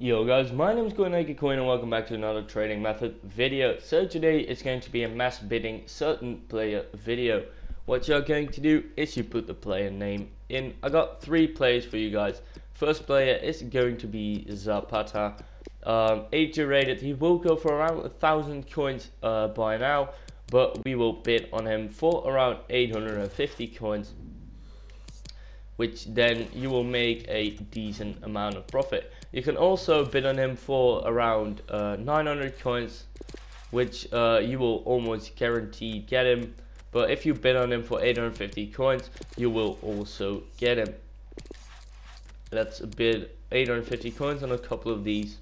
Yo guys, my name is Coin and welcome back to another trading method video. So today it's going to be a mass bidding certain player video. What you're going to do is you put the player name in. I got three players for you guys. First player is going to be Zapata. Um, 80 rated, he will go for around a thousand coins uh, by now, but we will bid on him for around 850 coins which then you will make a decent amount of profit. You can also bid on him for around uh, 900 coins, which uh, you will almost guarantee get him. But if you bid on him for 850 coins, you will also get him. Let's bid 850 coins on a couple of these.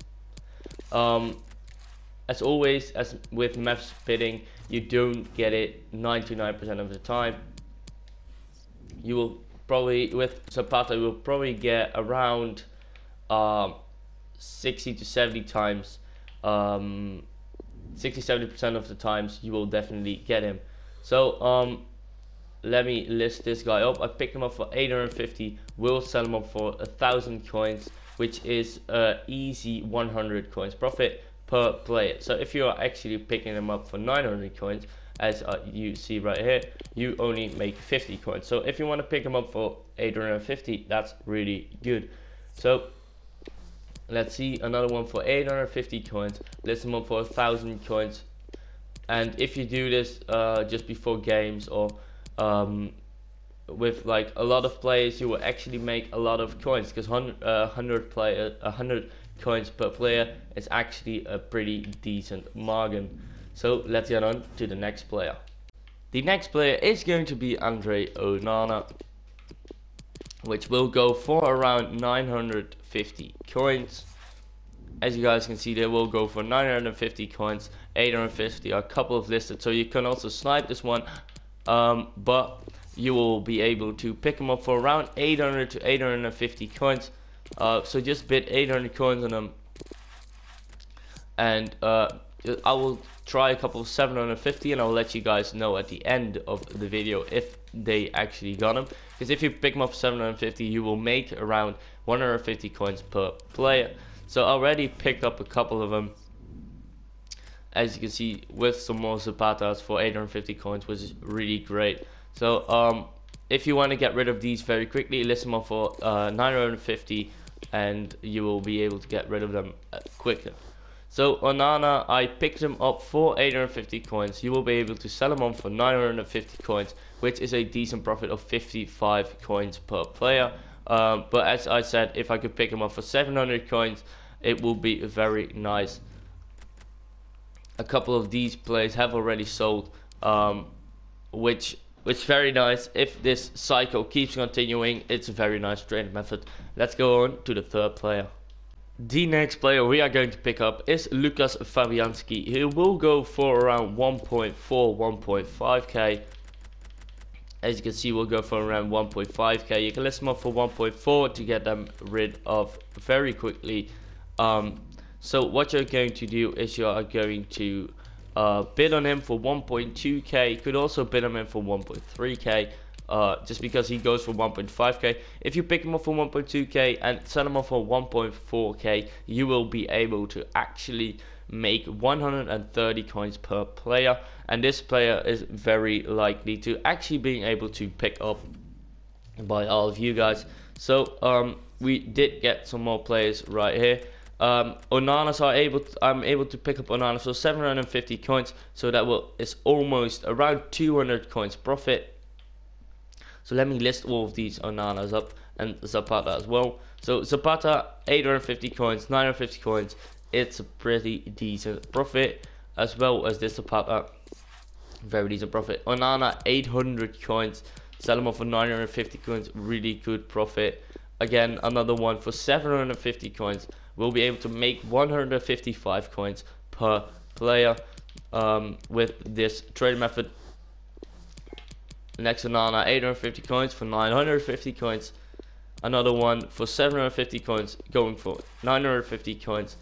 Um, as always, as with mass bidding, you don't get it 99% of the time. You will probably with Zapata will probably get around um, 60 to 70 times um, 60 70% of the times you will definitely get him. So um, let me list this guy up. I picked him up for 850 We'll sell him up for a thousand coins which is uh, easy 100 coins profit per player. So if you are actually picking him up for 900 coins as uh, you see right here you only make 50 coins. So if you want to pick them up for 850 that's really good. So let's see another one for 850 coins. List them up for a thousand coins. And if you do this uh, just before games or um, with like a lot of players you will actually make a lot of coins because 100 uh, 100 player 100 coins per player is actually a pretty decent margin so let's get on to the next player. The next player is going to be Andre Onana, which will go for around 950 coins. As you guys can see, they will go for 950 coins, 850 are a couple of listed, so you can also snipe this one, um, but you will be able to pick them up for around 800 to 850 coins. Uh, so just bid 800 coins on them, and uh, I will try a couple of 750 and I'll let you guys know at the end of the video if they actually got them. Because if you pick them up for 750 you will make around 150 coins per player. So I already picked up a couple of them. As you can see with some more Zapatas for 850 coins which is really great. So um, if you want to get rid of these very quickly list them up for uh, 950 and you will be able to get rid of them uh, quicker. So Onana, I picked him up for 850 coins. You will be able to sell him on for 950 coins, which is a decent profit of 55 coins per player. Um, but as I said, if I could pick him up for 700 coins, it will be very nice. A couple of these players have already sold, um, which which is very nice. If this cycle keeps continuing, it's a very nice trade method. Let's go on to the third player. The next player we are going to pick up is Lukas Fabianski. He will go for around 1.4, 1.5k. As you can see, we'll go for around 1.5k. You can list them up for 1.4 to get them rid of very quickly. Um, so what you're going to do is you are going to uh, bid on him for 1.2k. You could also bid on him for 1.3k uh, just because he goes for 1.5k. If you pick him up for 1.2k and sell him off for 1.4k, you will be able to actually make 130 coins per player. And this player is very likely to actually being able to pick up by all of you guys. So um, we did get some more players right here. Um, Onanas are able. To, I'm able to pick up Onanas for 750 coins, so that will is almost around 200 coins profit so let me list all of these Onanas up and Zapata as well. So Zapata, 850 coins, 950 coins. It's a pretty decent profit as well as this Zapata. Very decent profit. Onana, 800 coins. Sell them off for 950 coins. Really good profit. Again, another one for 750 coins. We'll be able to make 155 coins per player um, with this trade method Next Onana, 850 coins for 950 coins. Another one for 750 coins, going for 950 coins.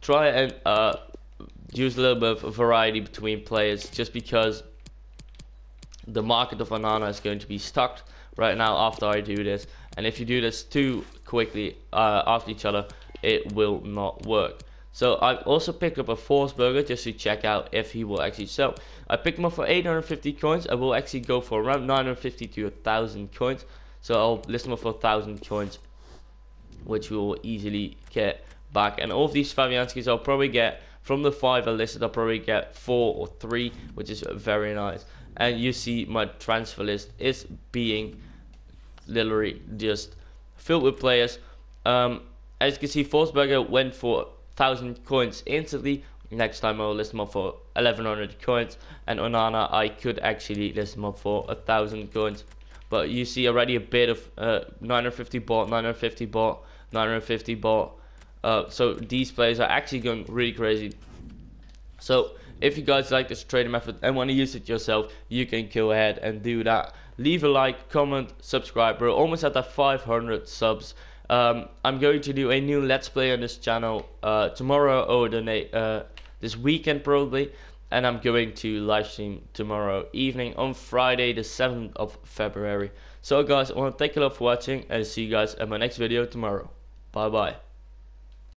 Try and uh, use a little bit of variety between players just because the market of Onana is going to be stuck right now after I do this. And if you do this too quickly uh, after each other, it will not work. So I also picked up a Forsberger just to check out if he will actually sell. I picked him up for 850 coins. I will actually go for around 950 to 1000 coins. So I'll list him up for 1000 coins, which we will easily get back. And all of these Fabianskis I'll probably get from the five I listed. I'll probably get four or three, which is very nice. And you see my transfer list is being literally just filled with players. Um, as you can see, Forsberger went for thousand coins instantly. Next time I'll list them up for 1100 coins, and Onana I could actually list them up for a thousand coins. But you see already a bit of uh, 950 bought, 950 bought, 950 bought. Uh, so these players are actually going really crazy. So if you guys like this trading method and want to use it yourself, you can go ahead and do that. Leave a like, comment, subscribe. We're almost at that 500 subs. Um, I'm going to do a new Let's Play on this channel uh, tomorrow or the uh, this weekend probably, and I'm going to live stream tomorrow evening on Friday the 7th of February. So guys, I want to thank you a lot for watching and see you guys in my next video tomorrow. Bye bye.